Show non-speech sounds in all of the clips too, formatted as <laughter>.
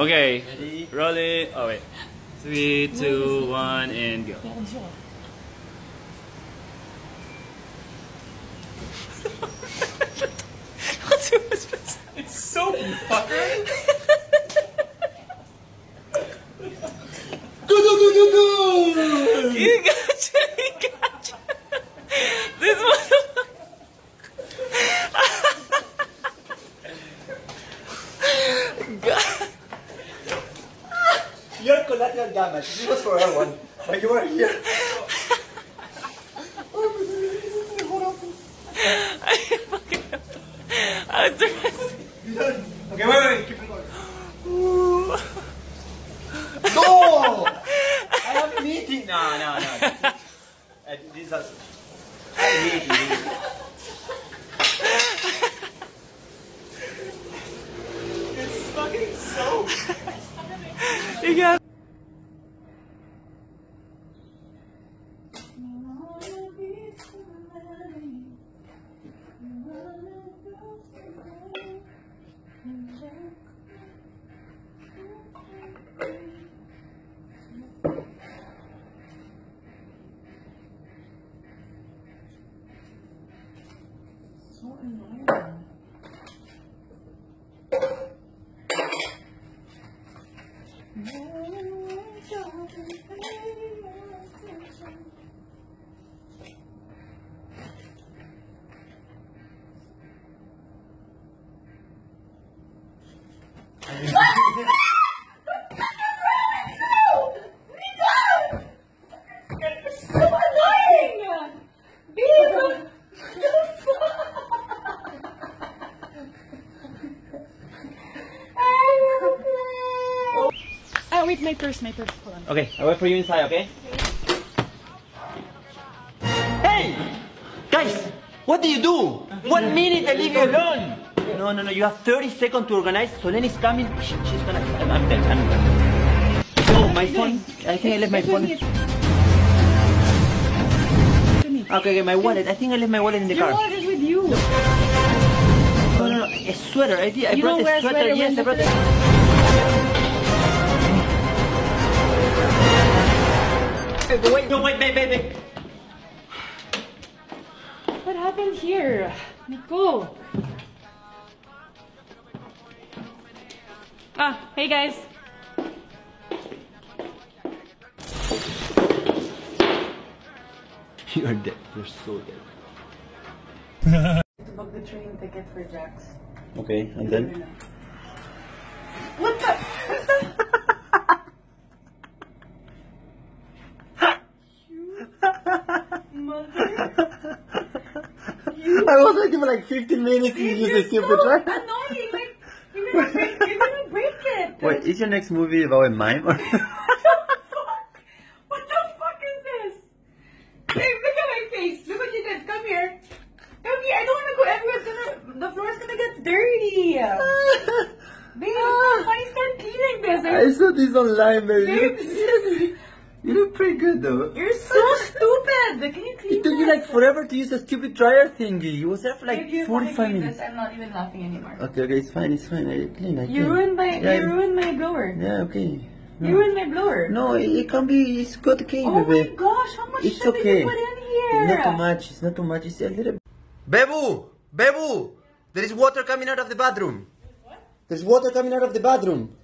Okay, Ready? roll it. Oh wait, three, two, one, and go. What's your response? It's soap, you fucker! go, go, go, go, go! You gotcha, you gotcha. This motherfucker. God. Your collateral damage. This was for everyone. But you were here. I fucking. I was stressed. Okay, wait, wait, keep it going. No! I have a meeting. No, no, no. Uh, this is. I have a meeting. It's fucking soap. You got. So <laughs> annoying! Babe! Oh, wait, my purse, my purse. Hold on. Okay, I wait for you inside, okay? Hey! Guys, what do you do? One minute I leave you alone! No, no, no, you have 30 seconds to organize. Solenn's coming. She, she's gonna. I'm, I'm dead. I'm dead. Oh, my phone. I think I left my phone. Okay, okay, my wallet. I think I left my wallet in the Your car. wallet is with you. No, no, no, a sweater. I, did, I You brought a wear a sweater. sweater Yes, I brought. the- no, wait, wait, wait, wait. What happened here? Nico. Ah, hey guys. <laughs> You're dead. You're so dead. Book the train ticket for Jax. Okay, and then. What the? I was waiting for like 15 minutes to use the You're stupid so truck. annoying. Like, you're gonna break, you're gonna break it. Wait, is your next movie about a mime or? <laughs> What the fuck? What the fuck is this? Babe, look at my face. Look what you did. Come here. Come here. I don't want to go everywhere. Gonna, the floor's gonna get dirty. <laughs> Babe, it's not funny. Start cleaning this. I saw this online, baby. You look, this is- you look pretty good though. You're so <laughs> stupid. Can you clean It took you like forever to use a stupid dryer thingy. You was there for like If you 45 fucking minutes. This, I'm not even laughing anymore. Okay, okay, it's fine, it's fine. I clean, I clean. You ruined my, Yeah, you ruined my blower. Yeah, okay. No, You ruined my blower. no it, it can be. It's good, okay, Oh baby. Oh my gosh, how much It's shit did okay. you put in here? It's not too much. It's not too much. It's a little. Bebu, Bebu, there is water coming out of the bathroom. What? There's water coming out of the bathroom.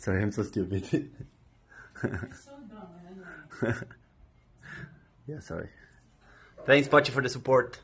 Sorry, I'm so stupid. <laughs> So dumb. <laughs> yeah, sorry. Thanks, Pachi, for the support.